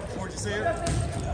before you see it?